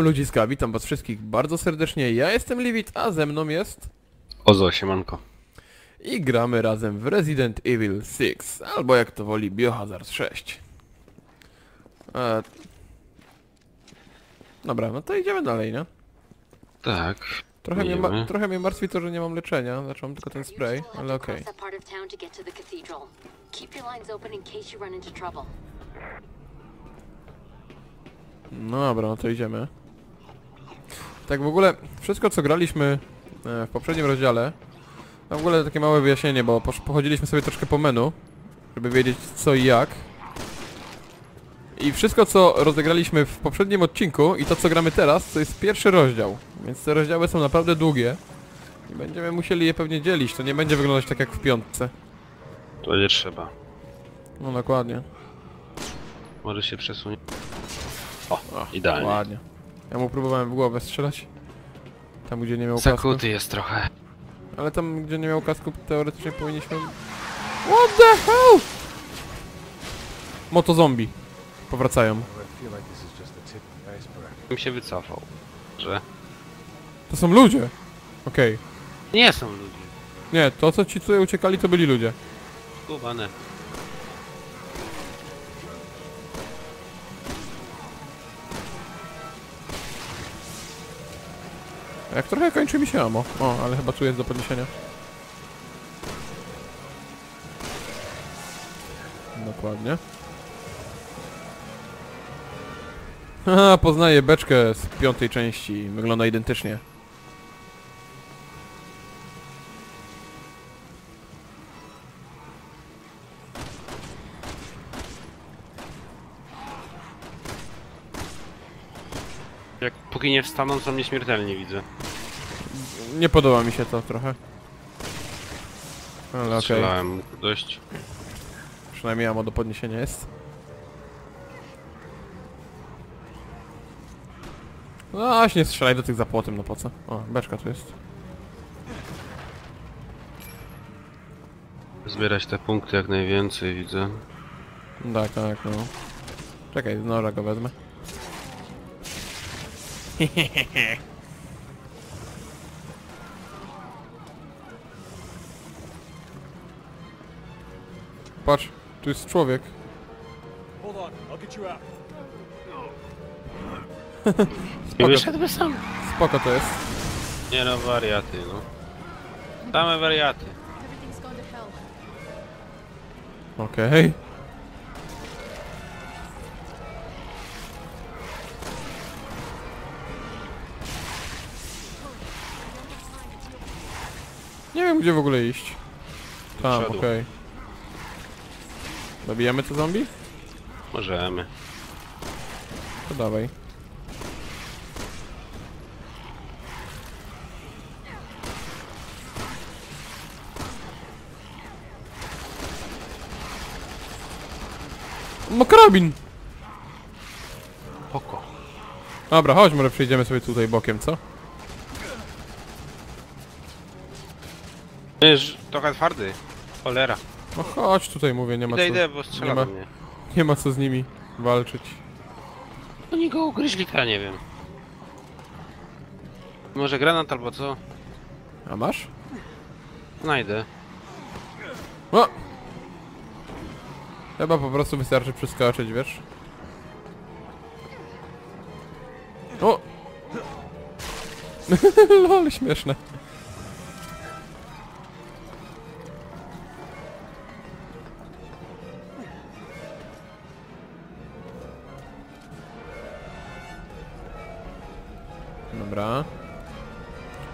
Ludziska, witam was wszystkich bardzo serdecznie. Ja jestem Livit, a ze mną jest... Ozo, siemanko. I gramy razem w Resident Evil 6, albo jak to woli Biohazard 6. E... Dobra, no to idziemy dalej, nie? Tak. Trochę mnie, ma trochę mnie martwi to, że nie mam leczenia, znaczy mam tylko ten spray, ale okej. Trouble. No dobra, no to idziemy. Tak w ogóle, wszystko co graliśmy e, w poprzednim rozdziale, to w ogóle takie małe wyjaśnienie, bo pochodziliśmy sobie troszkę po menu, żeby wiedzieć co i jak. I wszystko co rozegraliśmy w poprzednim odcinku i to co gramy teraz, to jest pierwszy rozdział. Więc te rozdziały są naprawdę długie. I będziemy musieli je pewnie dzielić, to nie będzie wyglądać tak jak w piątce. To będzie trzeba. No dokładnie. Może się przesunie. O, O, idealnie. Ładnie. Ja mu próbowałem w głowę strzelać. Tam gdzie nie miał kasku. Zakuty jest trochę. Ale tam, gdzie nie miał kasku, teoretycznie powinniśmy... What the hell? Moto zombie. Powracają. Bym się wycofał. Że? To są ludzie. Okej. Nie są ludzie. Nie, to co ci tutaj uciekali, to byli ludzie. Skubane. Jak trochę kończy mi się amo. O, ale chyba tu jest do podniesienia. Dokładnie. Haha, poznaję beczkę z piątej części. Wygląda identycznie. Jak póki nie wstaną, to mnie śmiertelnie widzę. Nie podoba mi się to trochę. Ale okej. Strzelałem dość. Przynajmniej amo do podniesienia jest. No, aś nie strzelaj do tych zapłotem, no po co? O, beczka tu jest. Zbierać te punkty jak najwięcej, widzę. Tak, tak, no. Czekaj, noża go wezmę. Patrz, tu jest człowiek. Hold on, I'll get you out. Nie Spoko, wyszedłby sam. spoko to jest. Nie no, wariaty, no. Same wariaty. Okej. Nie gdzie w ogóle iść. Tam, okej. Dobijamy te zombie? Możemy. To dawaj. Ma karabin! Poko. Dobra, chodź, może przejdziemy sobie tutaj bokiem, co? Wiesz, trochę twardy. Cholera. No chodź tutaj, mówię, nie ma Idę, co, idę, bo strzela nie ma- do mnie. nie ma co z nimi walczyć. Oni go ugryźli, ja nie wiem. Może granat albo co? A masz? Znajdę. O! Chyba po prostu wystarczy przeskoczyć, wiesz? O! Lol, śmieszne.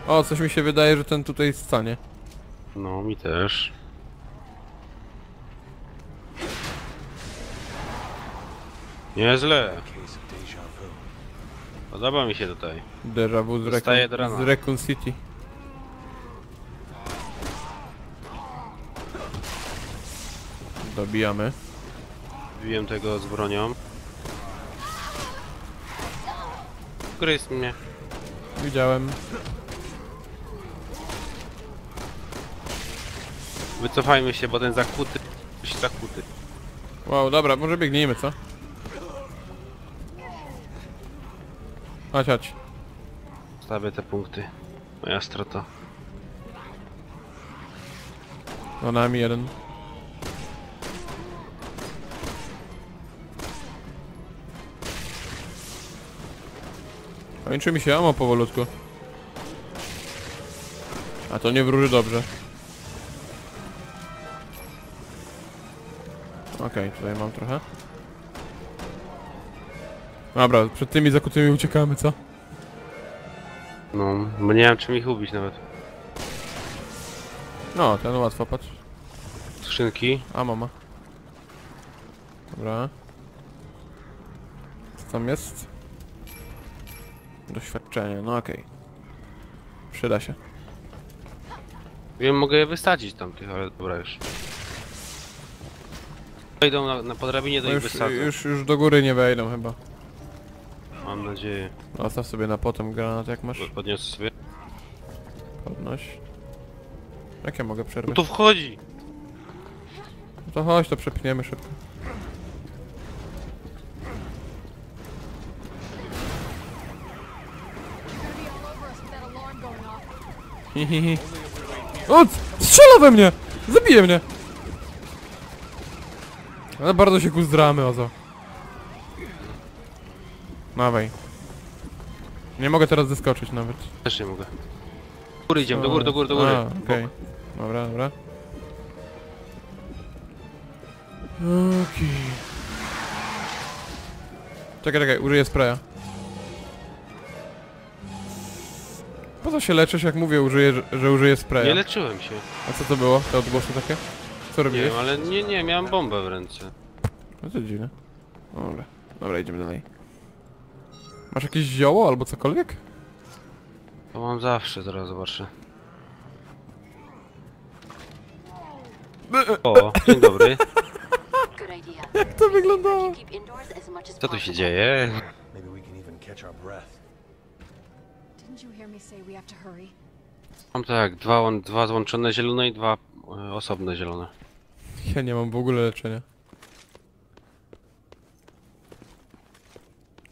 O, coś mi się wydaje, że ten tutaj stanie. No, mi też. Nieźle. Podoba mi się tutaj. Deja vu z, Recon, z Recon City. Dobijamy. Wbiłem tego z bronią. Gryz mnie. Widziałem. Wycofajmy się, bo ten zakuty... Zakuty. Wow, dobra, może biegnijmy, co? Chodź, chodź. Stawię te punkty. Moja strata. Za nami jeden. Kończy mi się amo powolutku. A to nie wróży dobrze. Okej, tutaj mam trochę. Dobra, przed tymi zakutymi uciekamy, co? No, bo nie wiem czym ich ubić nawet. No, ten łatwo, patrz. Skrzynki. A, mama. Dobra. Co tam jest? Doświadczenie, no okej. Przyda się. Wiem, mogę je wysadzić tamtych, ale dobra już. Wejdą na, na podrabinie, to No ich już, wysadzę. już, już do góry nie wejdą chyba. Mam nadzieję. Zostaw sobie na potem granat jak masz. Podniosę sobie. Podnoś. Jak ja mogę No przerwać? to wchodzi! No to chodź, to przepchniemy szybko. Hihihi. O! Strzela we mnie! Zabije mnie! Ale bardzo się kuzdramy o co. Dawaj. Nie mogę teraz zeskoczyć nawet. Też nie mogę. Do góry idziemy, do góry, do góry, do góry. A, okej. Dobra, dobra. Okej. Czekaj, czekaj, użyję spraya. Po co się leczysz, jak mówię, użyję, że, że użyję spraya? Nie leczyłem się. A co to było? Te odgłosy takie? Co Nie robiłeś? wiem, ale nie, nie, miałem bombę w ręce. No to dziwne. Dobra, dobra, idziemy dalej. Masz jakieś zioło albo cokolwiek? To mam zawsze, zaraz zobaczę. O, dzień dobry. Good idea. Jak to wyglądało? Keep indoors as much as Co tu się possible. dzieje? Maybe we can even catch our breath. Didn't you hear me say we have to hurry? Mam tak, dwa, dwa złączone zielone i dwa e, osobne zielone. Ja nie mam w ogóle leczenia.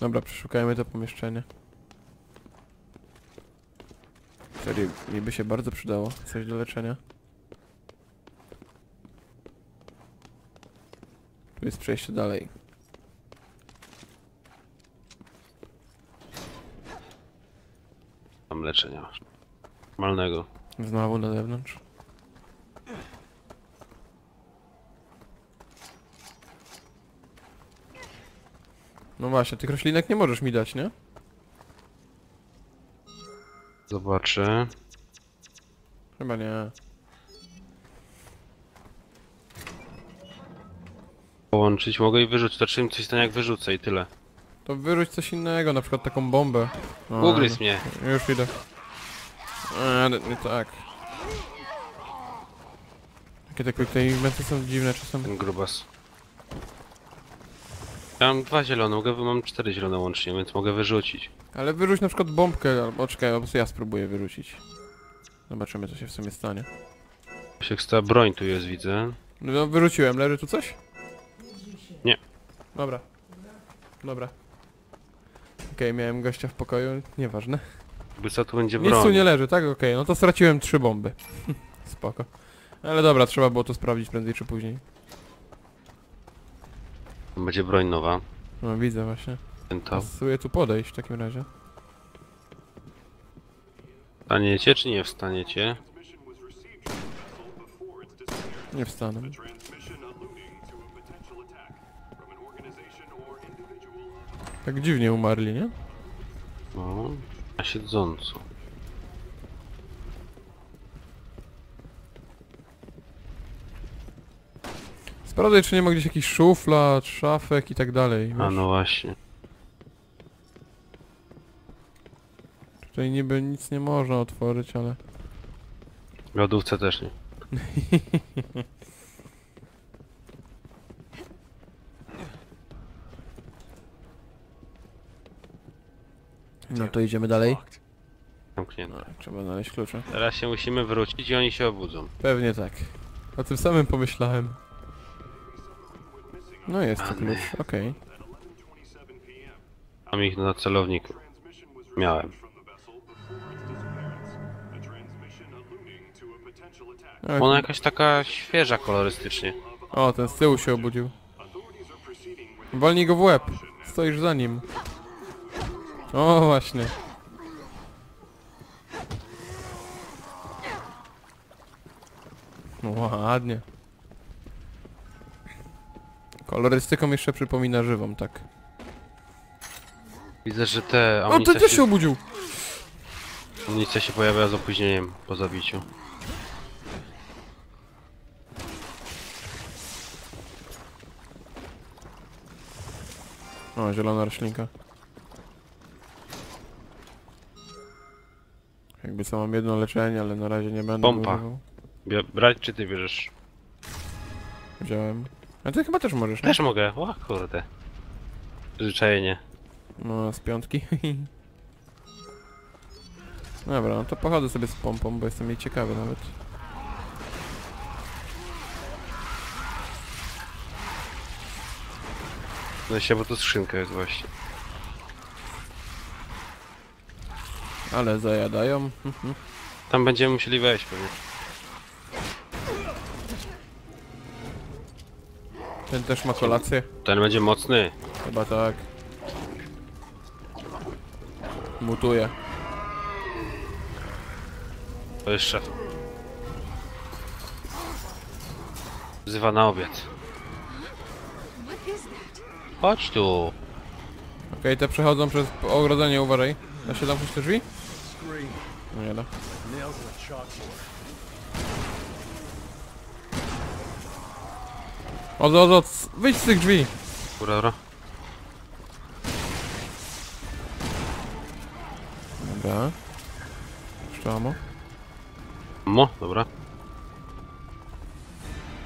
Dobra, przeszukajmy to pomieszczenie. Serio, mi by się bardzo przydało coś do leczenia. Tu jest przejście dalej. Tam leczenia masz. Normalnego. Znowu na zewnątrz. No właśnie, tych roślinek nie możesz mi dać, nie? Zobaczę. Chyba nie. Połączyć mogę i wyrzucić. To czym coś stanie jak wyrzucę i tyle. To wyrzuć coś innego, na przykład taką bombę. O, mnie. no, Już idę. Eee, nie tak. Jakie te quick time są dziwne czasem. Ten grubas. Ja mam dwa zielone, mogę, mam cztery zielone łącznie, więc mogę wyrzucić. Ale wyrzuć na przykład bombkę, albo czekaj, albo ja spróbuję wyrzucić. Zobaczymy co się w sumie stanie. Ta broń tu jest, widzę. No wyrzuciłem, leży tu coś? Nie. Dobra. Dobra. Okej, miałem gościa w pokoju, nieważne. Jakby co tu będzie Nic tu broń. nie leży, tak? Okej, no to straciłem trzy bomby. Spoko. Ale dobra, trzeba było to sprawdzić prędzej czy później. Będzie broń nowa. No widzę właśnie. Ten to. Spróbuję tu podejść w takim razie. Wstaniecie czy nie wstaniecie? Nie wstanę. Tak dziwnie umarli, nie? No. Na siedząco. Sprawdzaj, czy nie ma gdzieś jakichś szuflad, szafek i tak dalej. A wiesz? no właśnie. Tutaj niby nic nie można otworzyć, ale... W lodówce też nie. No to idziemy dalej. Zamknięte. No, trzeba znaleźć klucze. Teraz się musimy wrócić i oni się obudzą. Pewnie tak. O tym samym pomyślałem. No jest to klucz, okej. Mam ich na celowniku. Miałem. Ona jakaś taka świeża kolorystycznie. O, ten z tyłu się obudził. Walnij go w łeb. Stoisz za nim. O, właśnie. No, Ładnie. Kolorystyką jeszcze przypomina żywą, tak. Widzę, że te O, ten amunicja też się się, obudził! amunicja się pojawia z opóźnieniem po zabiciu. O, zielona roślinka. Jakby co mam jedno leczenie, ale na razie nie będę Pompa. używał. Bie- Brać czy ty bierzesz? Wziąłem. A ty chyba też możesz, nie? Też mogę. O kurde. Zwyczajnie. No, z piątki. Dobra, no to pochodzę sobie z pompą, bo jestem jej ciekawy nawet. No się, bo tu skrzynka jest właśnie. Ale zajadają. Tam będziemy musieli wejść pewnie. Ten też ma kolację. Ten będzie mocny. Chyba tak. Mutuje. To jest szef. Wzywa na obiad. Chodź tu. Okej, te przechodzą przez ogrodzenie, uważaj. Da się te drzwi? No nie da. Ozo, ozo, c- wyjdź z tych drzwi! Dobra, dobra. Dobra. Jeszcze amo? Mo, dobra.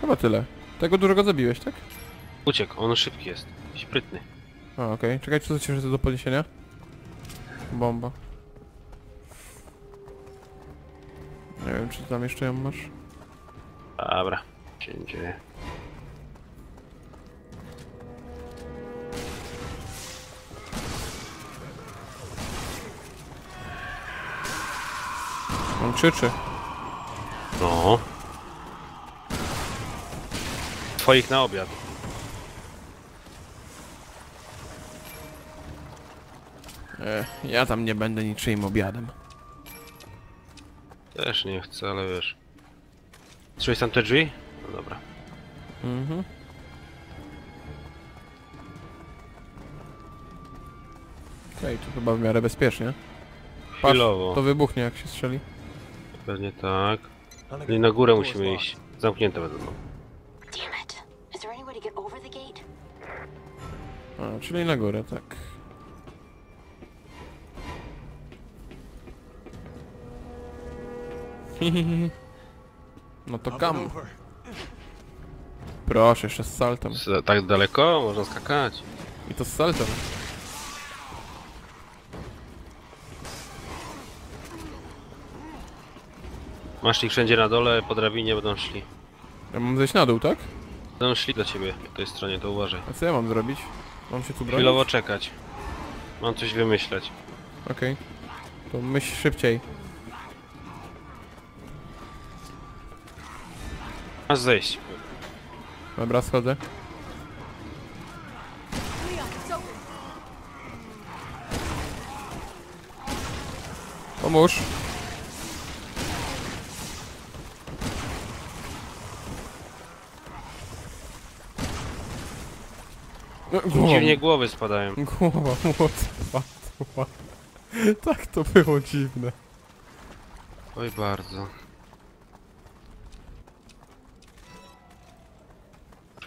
Chyba tyle. Tego dużego zabiłeś, tak? Uciekł, on szybki jest. Sprytny. A, okej. Czekaj, czy to coś jest do podniesienia? Bomba. Nie wiem, czy tam jeszcze ją masz. Dobra. Się dzieje. On krzyczy. No. Twoich na obiad. E, ja tam nie będę niczyim obiadem. Też nie chcę, ale wiesz. Słyszałeś tam te drzwi? No dobra. Mhm. Okej, to chyba w miarę bezpiecznie. Patrz, Chwilowo. To wybuchnie jak się strzeli. Pewnie tak. None of I it. na górę musimy iść. Zamknięte będą. Gate? A, czyli na górę, tak. No to kam. Proszę, jeszcze z saltem. Z- Tak daleko? Można skakać. I to z saltem. Masz ich wszędzie na dole, po drabinie będą szli. Ja mam zejść na dół, tak? Będą szli do ciebie po tej stronie, to uważaj. A co ja mam zrobić? Mam się tu bronić? Chwilowo czekać. Mam coś wymyśleć. Okej. To myśl szybciej. Masz zejść. Dobra, schodzę. Pomóż. Głowa, Dziwnie głowy spadają. głowa młot spadła. Tak to było dziwne. Oj bardzo.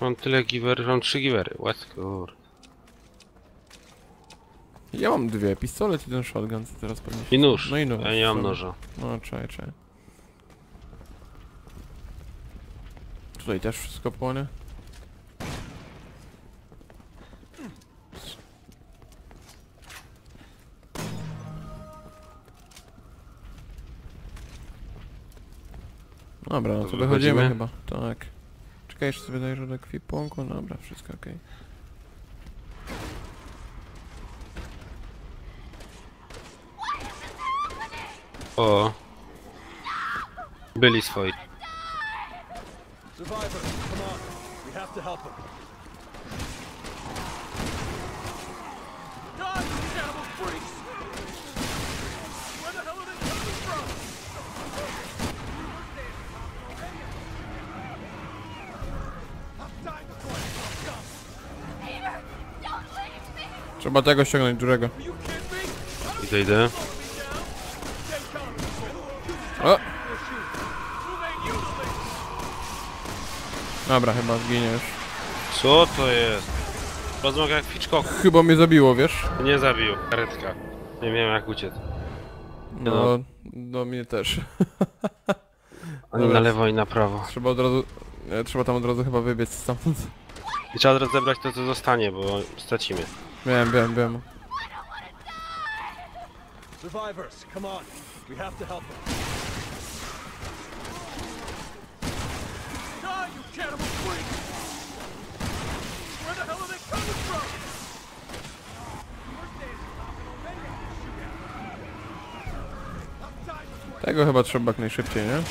Mam tyle giwer, mam trzy giwery. What kur... Ja mam dwie, pistolet i ten shotgun, co teraz pewnie I nóż. No i nóż. Ja nie mam noża. No, czekaj, czekaj. Tutaj też wszystko płonie. Dobra, no To to wychodzimy wychodzimy? chyba. Tak. Czekaj, jeszcze sobie dajesz do ekwipunku. Dobra, wszystko okej. O. Byli swoi. Survivor, come on. We have to help him. Trzeba tego ściągnąć dużego. Idę, idę. O! Dobra, chyba zginie już. Co to jest? Rozmawia jak Hitchcock. Chyba mnie zabiło, wiesz? Nie zabił. Karetka. Nie miałem jak uciec. No, do mnie też. Ani na lewo i na prawo. Trzeba od razu... Trzeba tam od razu chyba wybiec stamtąd. I trzeba teraz zebrać to co zostanie, bo stracimy. Wiem, wiem, wiem. Survivors, come on. We have to help him. Die, you cannibal freaks! Where the hell are they coming from? Tego chyba trzeba jak najszybciej, nie?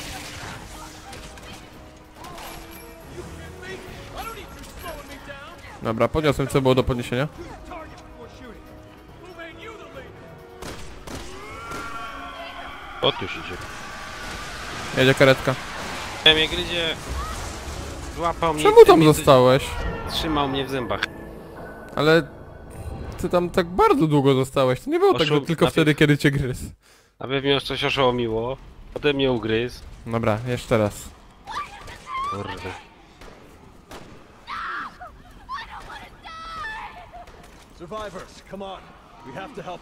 Dobra, podniosłem co było do podniesienia. Ot już idzie. Jedzie karetka. Nie mnie gryzie. Złapał mnie. Czemu tam zostałeś? Trzymał mnie w zębach. Ale... Ty tam tak bardzo długo zostałeś. To nie było tak, że Oszuk- tylko wtedy, kiedy cię gryzł. Najpierw mnie coś oszołomiło. Potem mnie ugryzł. Dobra, jeszcze raz. Kurde. Survivors, come on. We have to help.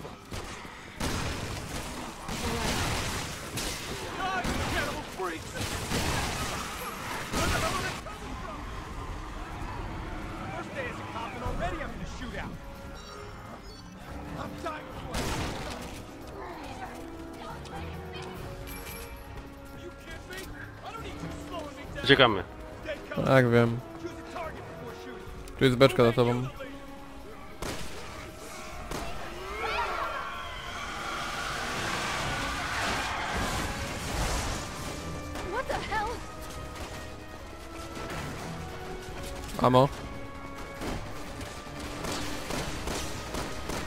Die, you cannibal freaks! Where the hell are they coming from? First day isn't copping already. I'm in a shootout. I'm dying before I- Are you kidding me? I don't need you slowing me down. Uciekamy. Tak, wiem. Tu jest beczka za tobą. Amo.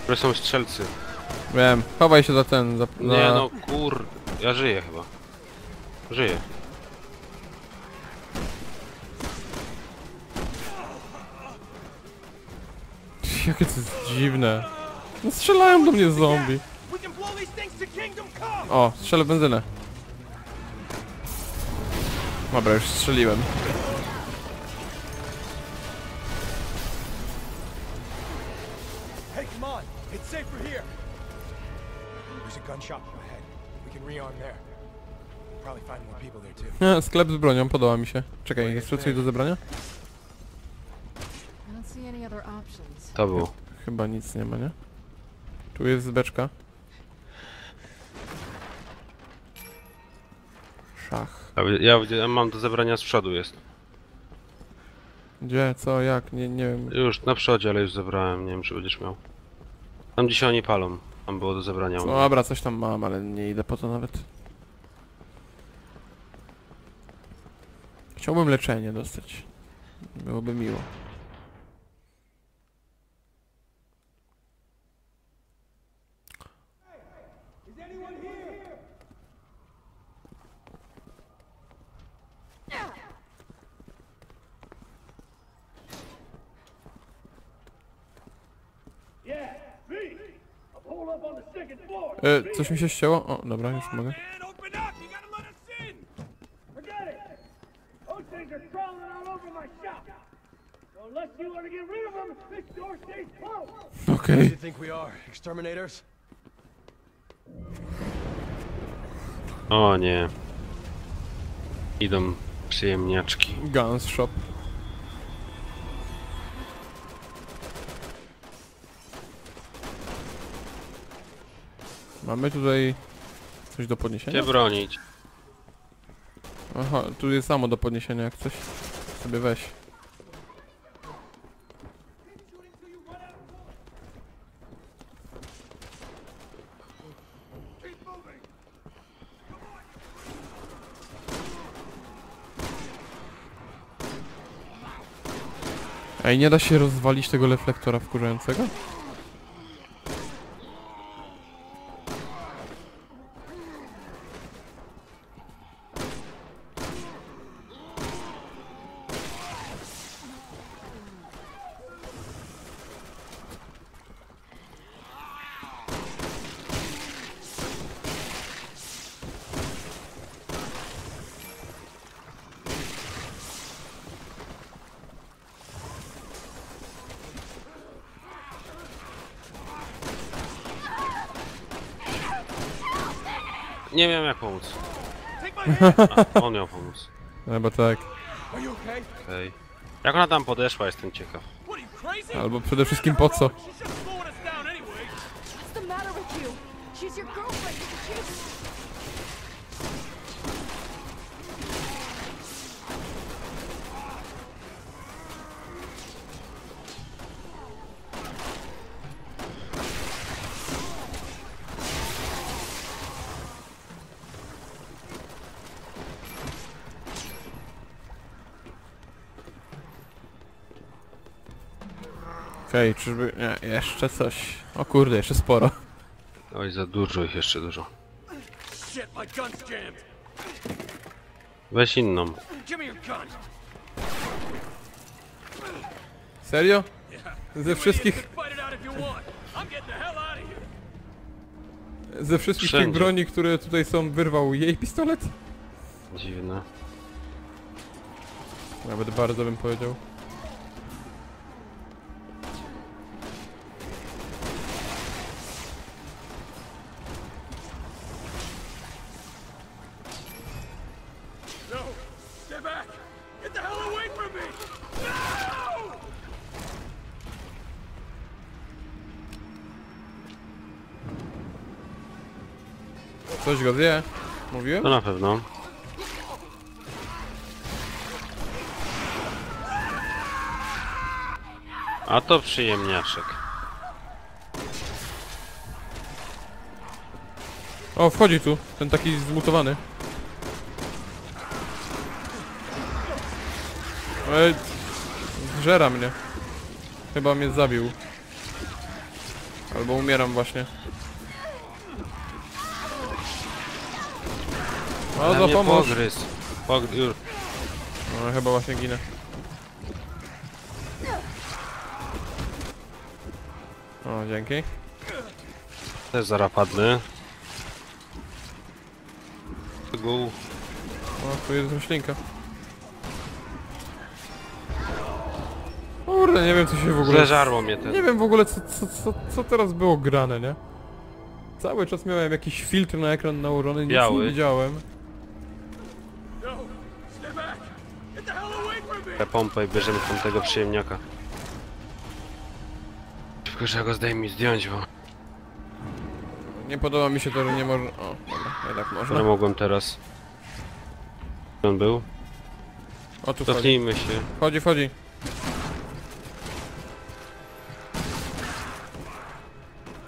Które są strzelcy. Wiem. Chowaj się za ten, za... Nie no, kur... Ja żyję chyba. Żyję. Jakie to jest dziwne. No strzelają do mnie zombie. O, strzelę benzynę. Dobra, już strzeliłem. Sklep z bronią, podoba mi się. Czekaj, jeszcze coś do zebrania? To był. Chyba nic nie ma, nie? Tu jest beczka. Szach. Ja, ja mam do zebrania z przodu jest. Gdzie, co, jak? Nie, nie wiem. Już na przodzie, ale już zebrałem. Nie wiem czy będziesz miał. Tam dzisiaj oni palą. Tam było do zebrania. No dobra, coś tam mam, ale nie idę po to nawet. Chciałbym leczenie dostać. Byłoby miło. E, coś mi się ścięło? O, dobra, już mogę. Unless you want to get rid of them, this door stays closed. Do you think we are? Exterminators? O nie. Idą przyjemniaczki. Guns shop. Mamy tutaj coś do podniesienia? Gdzie bronić? Aha, tu jest samo do podniesienia, jak coś sobie weź. Ej, nie da się rozwalić tego reflektora wkurzającego? Nie wiem jak pomóc. A, on miał pomóc. Chyba tak. Okay? Okej. Jak ona tam podeszła, jestem ciekaw. Albo przede wszystkim po co? Okej, czyżby... Nie, jeszcze coś. O kurde, jeszcze sporo. Oj, za dużo ich jeszcze dużo. Weź inną. Serio? Ze wszystkich, ze wszystkich tych Wszędzie. broni, które tutaj są, wyrwał jej pistolet? Dziwne. Nawet bardzo bym powiedział. Go zje. Mówiłem? To na pewno. A to przyjemniaczek. O, wchodzi tu. Ten taki zmutowany. Ej, zżera mnie. Chyba mnie zabił. Albo umieram właśnie. O, Ale za mnie pomoc. pogryzł. Pogryzł. No, chyba właśnie ginę. O, dzięki. Też zaraz padnę. Go. O, tu jest roślinka. Kurde, nie wiem co się w ogóle... Zeżarło mnie ten. Nie wiem w ogóle co, co, co, co teraz było grane, nie? Cały czas miałem jakiś filtr na ekran nałożony, nic Biały. nie widziałem. Tę pompę i bierzemy tamtego przyjemniaka. Tylko że ja go zdejmij zdjąć, bo Nie podoba mi się to, że nie można... O, dobra, jednak nie można. mogłem teraz. Gdzie on był? O, tu wchodzi. Cofnijmy się. Wchodzi, wchodzi.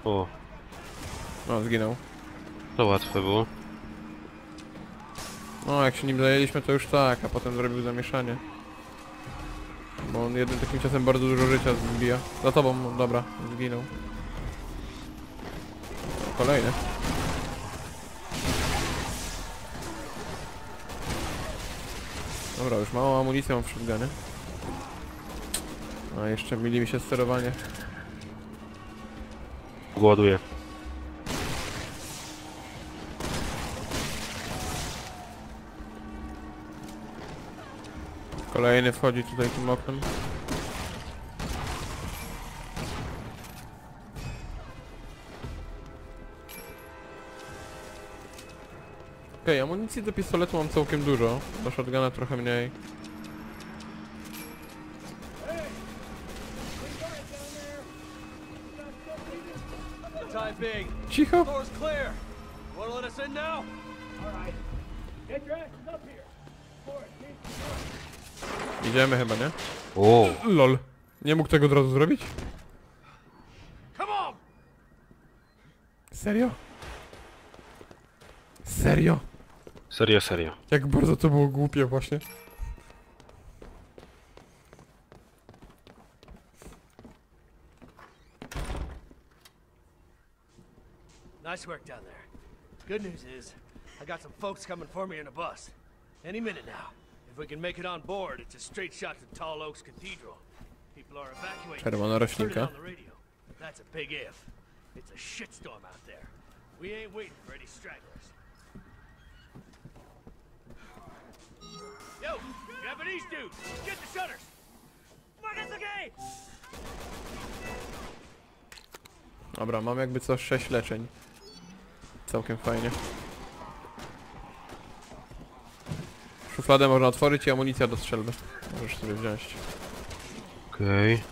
O, O, zginął. to łatwe było. No, jak się nim zajęliśmy, to już tak, a potem zrobił zamieszanie. Bo on jednym takim ciosem bardzo dużo życia zbija. Za tobą, dobra, zginął. Kolejny. Dobra, już małą amunicję mam w shotgunie. A jeszcze mili mi się sterowanie. Głoduję. Kolejny wchodzi tutaj tym oknem. Okej, amunicji do pistoletu mam całkiem dużo, do shotguna trochę mniej. Cicho! Idziemy chyba, nie? O. Lol. Nie mógł tego od razu zrobić? Serio? Serio? Serio, serio. Jak bardzo to było głupie właśnie. Nice work down there. Good news is, I got some folks coming for me in a bus. Any minute now. If we can make it on board, it's a straight shot to Tall Oaks Cathedral. People are evacuating. Czerwona Heard it roślinka. on the radio. That's a big if. It's a shitstorm out there. We ain't waiting for any stragglers. Yo, Japanese dude, get the shutters. Magazine! Dobra, mam jakby co 6 leczeń. Całkiem fajnie. Szufladę można otworzyć i amunicja do strzelby. Możesz sobie wziąć. Okej.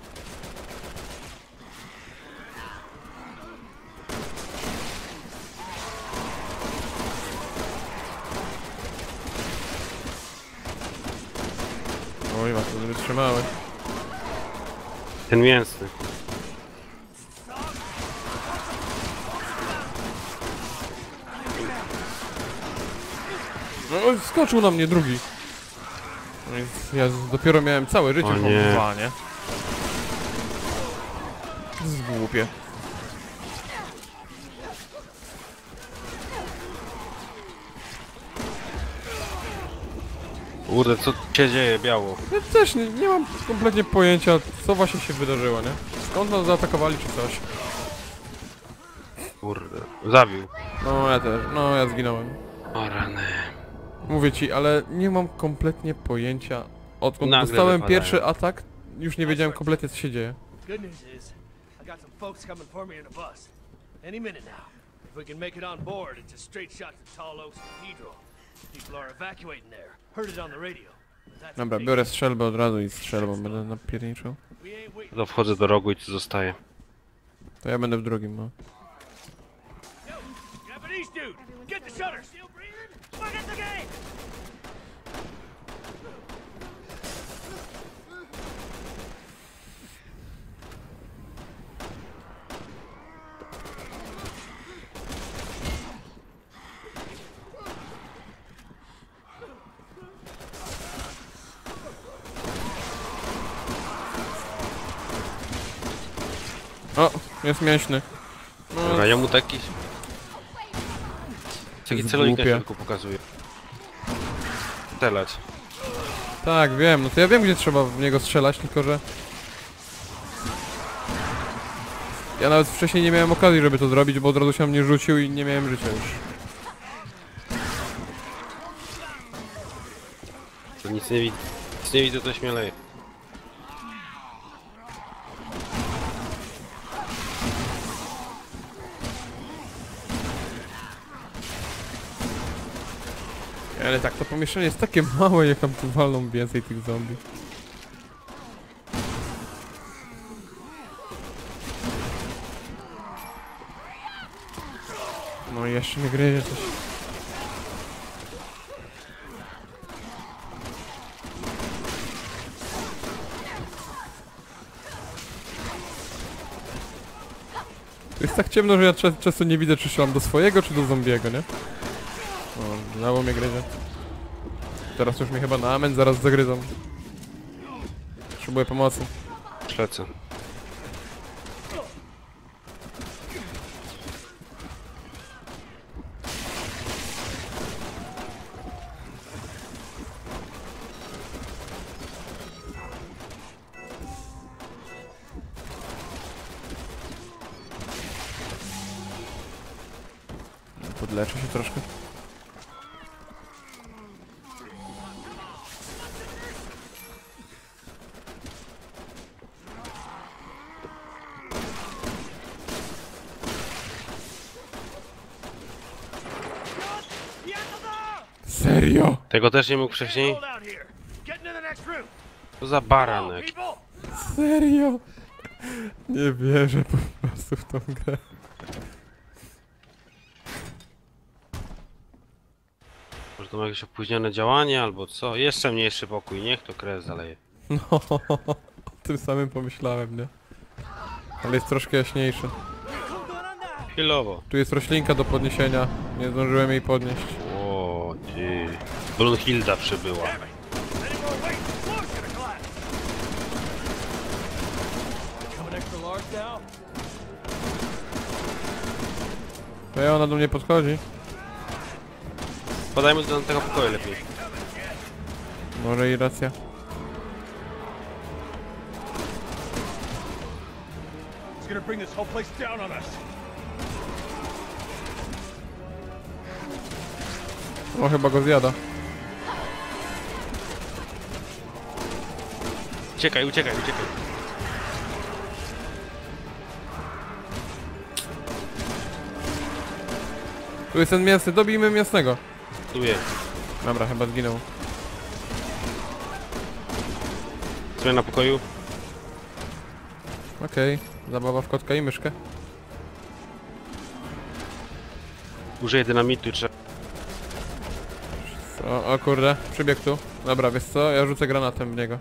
Oj, ma to wytrzymały. Ten mięsny. Oj, skoczył na mnie drugi. No Ja z- dopiero miałem całe życie mam nie. jest głupie. Kurde, co się dzieje, biało? Ja też nie, nie mam kompletnie pojęcia, co właśnie się wydarzyło, nie? Skąd nas zaatakowali czy coś? Kurde. Zabił. No ja też, no ja zginąłem. O rany. Mówię ci, ale nie mam kompletnie pojęcia. Odkąd Nagle dostałem wypadają. pierwszy atak, już nie wiedziałem kompletnie co się dzieje. Good news is, I got some folks coming for me in a bus. Any minute now. If we can make it on board, it's a straight shot to Tall Oaks Cathedral. People are evacuating there. Heard it on the radio. Dobra, biorę strzelbę od razu i strzelbą będę napierniczył. To wchodzę do rogu i tu zostaję. To ja będę w drugim, no. Yo, Japanese dude, get the shutters. Still breathing? Look at the game. O, jest mięśny. No, Dobra, ja mu taki... Jest celownik na głupie. środku pokazuje. Strzelać. tak, wiem, no to ja wiem gdzie trzeba w niego strzelać, tylko że... Ja nawet wcześniej nie miałem okazji, żeby to zrobić, bo od razu się mnie rzucił i nie miałem życia już. To nic nie widzę. Nic nie widzę, to śmieleje. Ale tak, to pomieszczenie jest takie małe, jak tam tu walną więcej tych zombie. No i jeszcze nie gryzie coś. Jest tak ciemno, że ja często nie widzę, czy strzelam do swojego, czy do zombiego, nie? O, znowu mnie gryzie. Teraz już mnie chyba na amen zaraz zagryzą. Potrzebuję pomocy. Ślecę. Serio? Tego też nie mógł wcześniej? To za baranek. Serio? Nie wierzę po prostu w tą grę. Może to ma jakieś opóźnione działanie albo co? Jeszcze mniejszy pokój, niech to krew zaleje. No, o tym samym pomyślałem, nie? Ale jest troszkę jaśniejszy. Chwilowo. Tu jest roślinka do podniesienia. Nie zdążyłem jej podnieść. Large now? To ja ona do mnie podchodzi. Podajmy do tego pokoju lepiej. Może i racja. It's gonna bring this whole place down on us. O, chyba go zjada. Uciekaj, uciekaj, uciekaj. Tu jest ten mięsny, dobijmy mięsnego. Tu jest. Dobra, chyba zginął. Zmiana pokoju. Okej, zabawa w kotka i myszkę. Użyję dynamitu i trzeba... O, o kurde, przybiegł tu. Dobra, wiesz co, ja rzucę granatem w niego.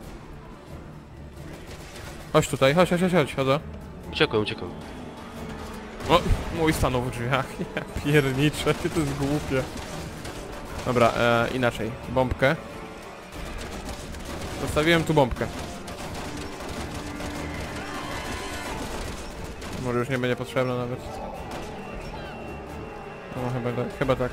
Chodź tutaj, chodź, chodź, chodź, chodź, chodź. Uciekłem, uciekłem. O, mój stanął w drzwiach. Ja pierniczę, to jest głupie. Dobra, e, inaczej. Bombkę. Zostawiłem tu bombkę. Może już nie będzie potrzebna nawet. No chyba tak, chyba tak.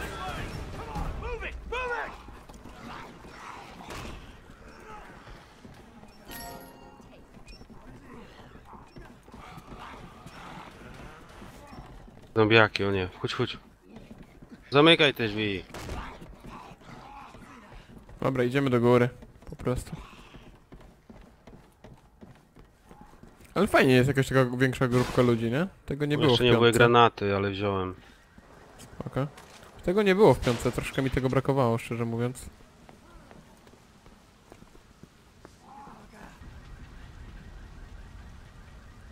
Zombiaki, o nie. Chodź, chodź. Zamykaj te drzwi. Dobra, idziemy do góry. Po prostu. Ale fajnie jest jakaś taka większa grupka ludzi, nie? Tego nie było Jeszcze w nie były granaty, ale wziąłem. Spoko. Tego nie było w piątce, troszkę mi tego brakowało, szczerze mówiąc.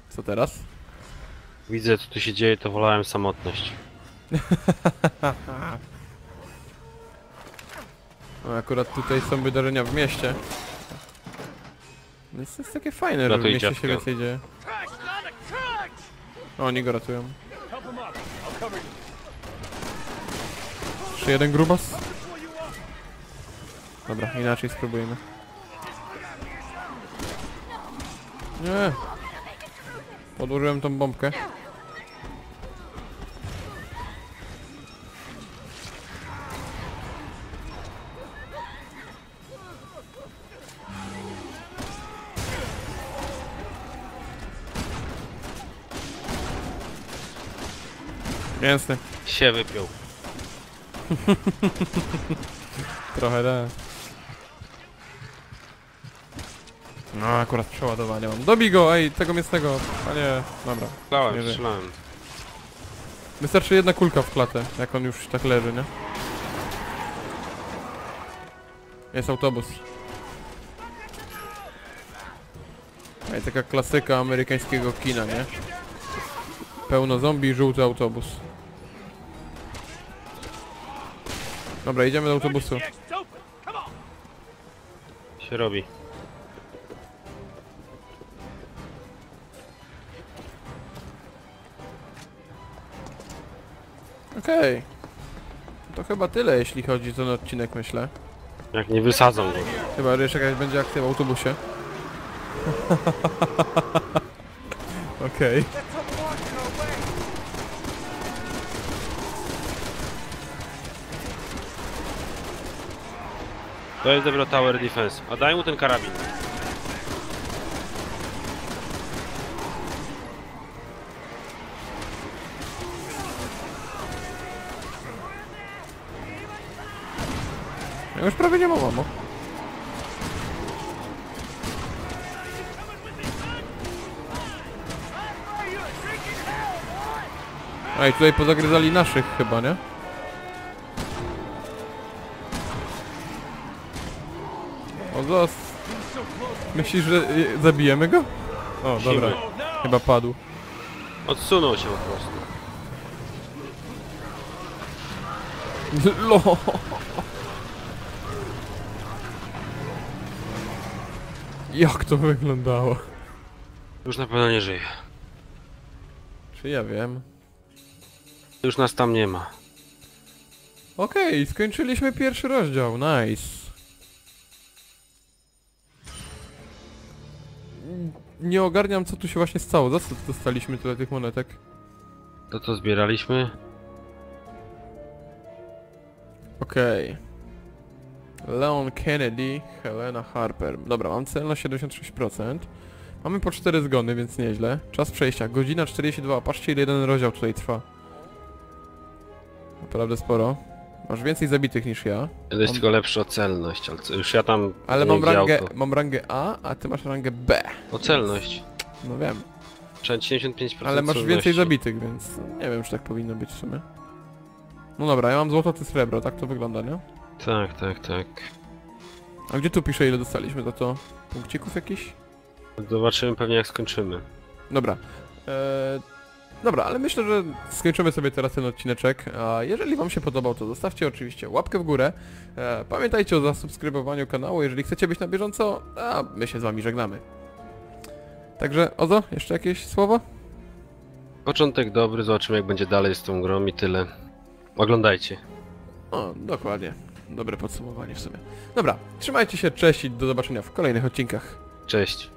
Co teraz? Widzę co tu się dzieje, to wolałem samotność. No, akurat tutaj są wydarzenia w mieście. No jest, to jest takie fajne, że w Ratuj mieście się dziadka. więcej dzieje. O, oni go ratują. Jeszcze jeden grubas? Dobra, inaczej spróbujemy. Nie. Podłożyłem tą bombkę. Mięsny. Się wypiął. Trochę tak. No akurat przeładowanie mam. Dobij go, ej, tego mięsnego. A nie, dobra. Strzelałem, strzelałem. Wystarczy jedna kulka w klatę, jak on już tak leży, nie? Jest autobus. Ej, taka klasyka amerykańskiego kina, nie? Pełno zombie, żółty autobus. Dobra, idziemy do autobusu. Się robi. Okej. To chyba tyle, jeśli chodzi o ten odcinek, myślę. Jak nie wysadzą go. Chyba, że jeszcze jakaś będzie akcja w autobusie. Okej. To jest dobro Tower Defense. A daj mu ten karabin. Ja już prawie nie mam mamo. A i tutaj pozagryzali naszych chyba, nie? O zos. Myślisz, że y, zabijemy go? O, dobra. Chyba padł. Odsunął się po prostu. Lo. Jak to wyglądało? Już na pewno nie żyje. Czy ja wiem? Już nas tam nie ma. Okej, skończyliśmy pierwszy rozdział, nice. nie ogarniam co tu się właśnie stało. Za co dostaliśmy tyle tych monetek? To co zbieraliśmy? Okej. Okay. Leon Kennedy, Helena Harper. Dobra, mam celność 76%. Mamy po 4 zgony, więc nieźle. Czas przejścia, godzina 42. Patrzcie ile jeden rozdział tutaj trwa. Naprawdę sporo. Masz więcej zabitych niż ja. To jest Mam- tylko lepsza celność, ale co- już ja tam... Ale mam rangę, mam rangę A, a ty masz rangę B. O celność. No wiem. Trzeba 75% Ale masz celności. więcej zabitych, więc nie wiem czy tak powinno być w sumie. No dobra, ja mam złoto, ty srebro, tak to wygląda, nie? Tak, tak, tak. A gdzie tu pisze ile dostaliśmy za to? Punkcików jakiś? Zobaczymy pewnie jak skończymy. Dobra. Eee, dobra, ale myślę, że skończymy sobie teraz ten odcineczek. A jeżeli wam się podobał, to zostawcie oczywiście łapkę w górę. Eee, pamiętajcie o zasubskrybowaniu kanału, jeżeli chcecie być na bieżąco, a my się z wami żegnamy. Także, Ozo, jeszcze jakieś słowo? Początek dobry, zobaczymy jak będzie dalej z tą grą i tyle. Oglądajcie. O, dokładnie. Dobre podsumowanie w sumie. Dobra, trzymajcie się, cześć i do zobaczenia w kolejnych odcinkach. Cześć.